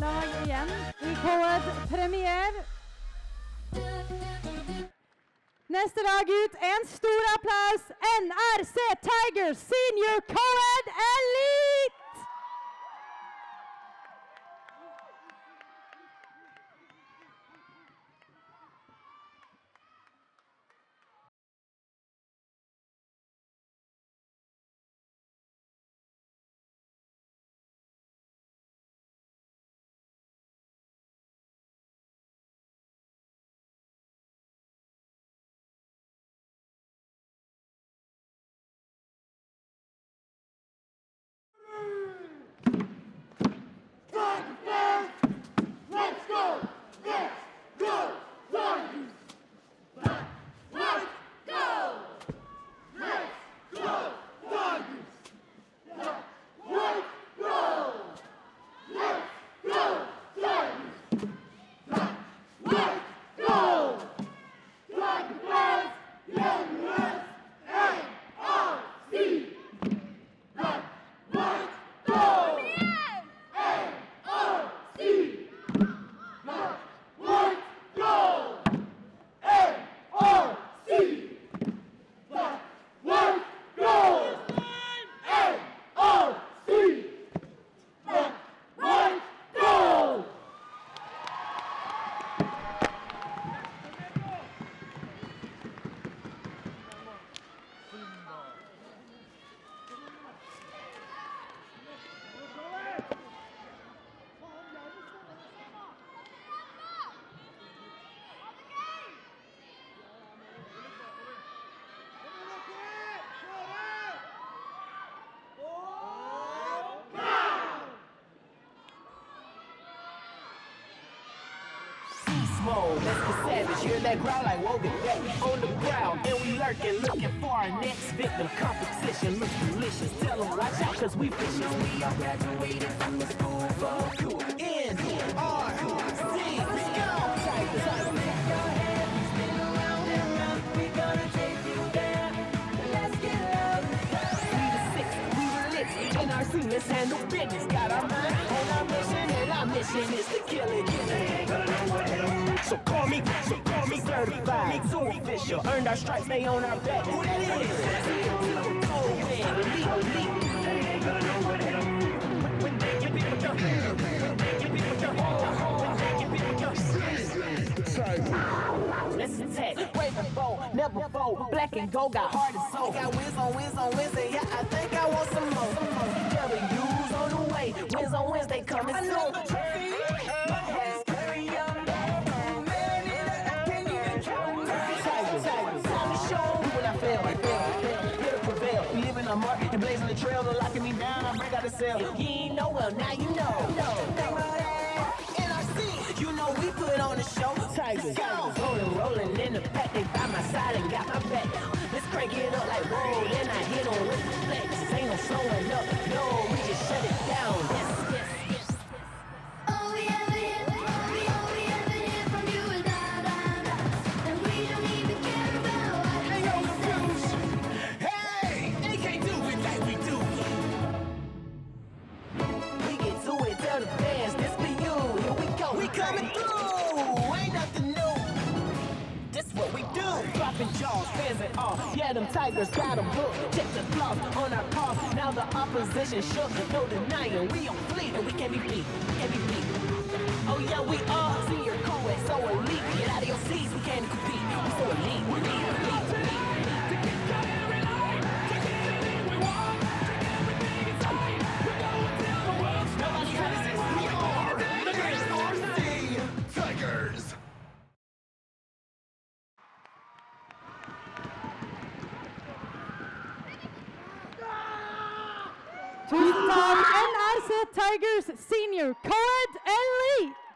lag igjen i Coed Premier. Neste lag ut, en stor applaus. NRC Tigers Senior Coed Elite! Mode, let's get savage. Hear that growl like Wogan Back on the ground, and we lurking, looking for our next victim. Competition looks delicious. Tell them watch out, cause we vicious. We are graduating from the school for cool. N R C. Let's go. Tigers, tigers. We the six, we the lit. NRC, let's handle business. Got our mind and our mission, and our mission is to kill it. So call me, so call me certified. Me too official. Earned our stripes, they on our back. Who that is? Cold man, elite, elite. When they get beat with the- when they get beat with the- when they get beat with the- Let's attack, wave and bow, never fold. Black and gold got heart and soul. Got wins on wins on wins, and yeah, I think I want some the trail. They're locking me down, I break out the cell. If you ain't know, well, now you know. NRC, jaws, fans all. Yeah, them tigers got a book. Check the flaws on our cause. Now the opposition shook. No denying, we on fleet and we can't be beat. Can't be beat. Oh yeah, we are senior co-ed, so elite. Get out of your seats, we can't compete. We so elite. Tusen takk, NRC Tigers Senior Coed Elite!